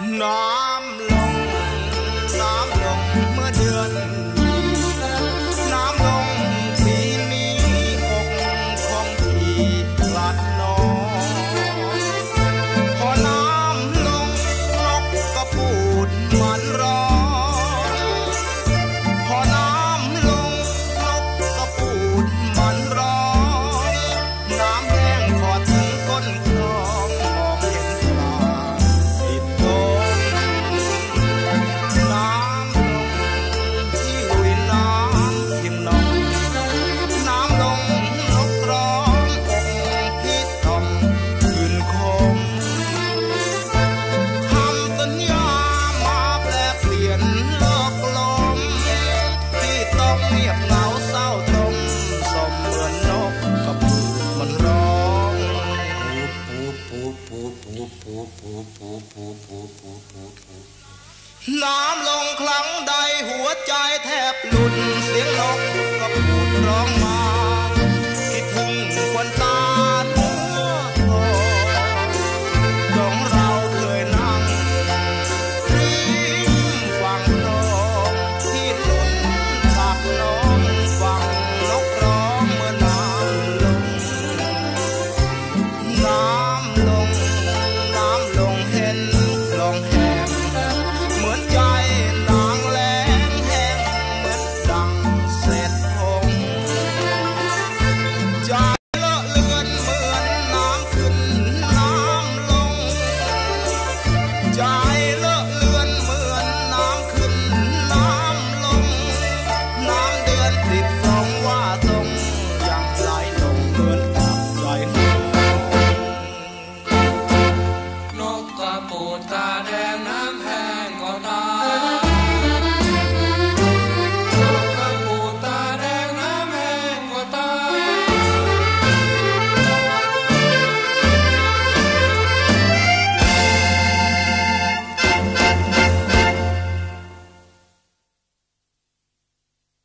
Nam น้ำลงครั้งใดหัวใจแทบหลุด puttana nam